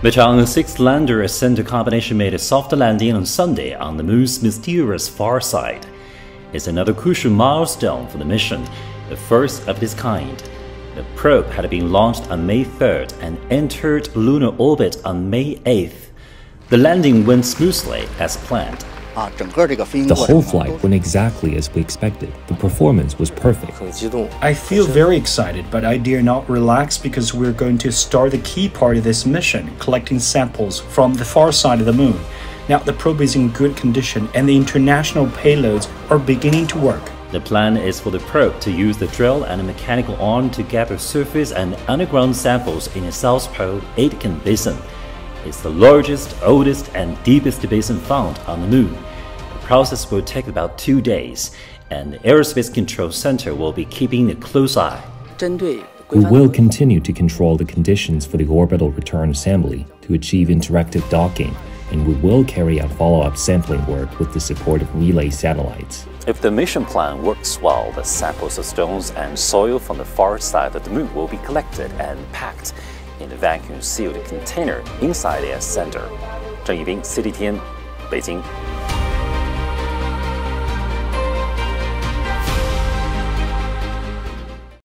The Chang'e 6 lander ascender combination made a soft landing on Sunday on the moon's mysterious far side. It's another crucial milestone for the mission, the first of its kind. The probe had been launched on May 3rd and entered lunar orbit on May 8th. The landing went smoothly as planned. The whole flight went exactly as we expected. The performance was perfect. I feel very excited, but I dare not relax because we're going to start the key part of this mission, collecting samples from the far side of the moon. Now the probe is in good condition and the international payloads are beginning to work. The plan is for the probe to use the drill and a mechanical arm to gather surface and underground samples in the South Pole Aitken Basin. It's the largest, oldest, and deepest basin found on the Moon process will take about two days, and the Aerospace Control Center will be keeping a close eye. We will continue to control the conditions for the orbital return assembly to achieve interactive docking, and we will carry out follow up sampling work with the support of relay satellites. If the mission plan works well, the samples of stones and soil from the far side of the moon will be collected and packed in a vacuum sealed container inside the ascender. Beijing.